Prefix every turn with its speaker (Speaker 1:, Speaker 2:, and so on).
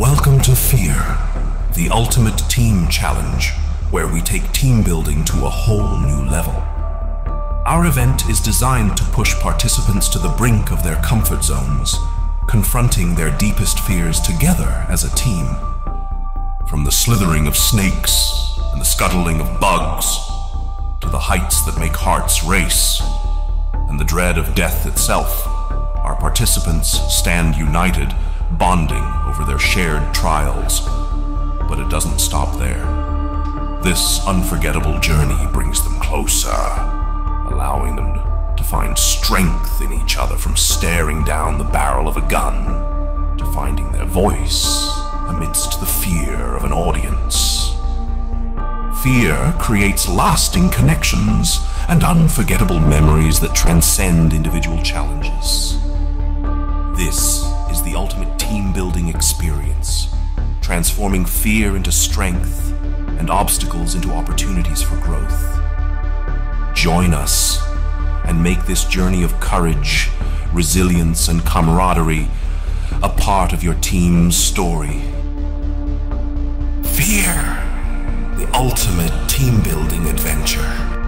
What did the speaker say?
Speaker 1: Welcome to Fear, the ultimate team challenge, where we take team building to a whole new level. Our event is designed to push participants to the brink of their comfort zones, confronting their deepest fears together as a team. From the slithering of snakes and the scuttling of bugs, to the heights that make hearts race, and the dread of death itself, our participants stand united, bonding over their shared trials. But it doesn't stop there. This unforgettable journey brings them closer, allowing them to find strength in each other from staring down the barrel of a gun to finding their voice amidst the fear of an audience. Fear creates lasting connections and unforgettable memories that transcend individual challenges. Transforming fear into strength and obstacles into opportunities for growth. Join us and make this journey of courage, resilience, and camaraderie a part of your team's story. Fear, the ultimate team building adventure.